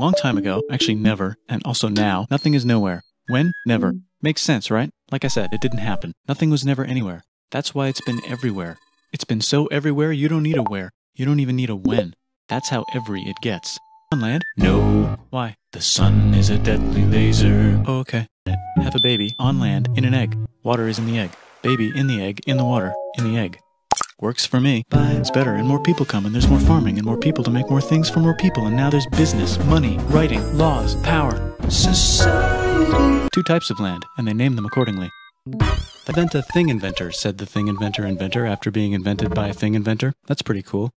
Long time ago, actually never, and also now, nothing is nowhere. When? Never. Mm. Makes sense, right? Like I said, it didn't happen. Nothing was never anywhere. That's why it's been everywhere. It's been so everywhere you don't need a where. You don't even need a when. That's how every it gets. On land? No, Why? the sun is a deadly laser. Oh, okay. Have a baby on land in an egg. Water is in the egg. Baby in the egg, in the water, in the egg. Works for me. It's better, and more people come, and there's more farming, and more people to make more things for more people, and now there's business, money, writing, laws, power. Society. Two types of land, and they name them accordingly. Invent a thing inventor, said the thing inventor inventor after being invented by a thing inventor. That's pretty cool.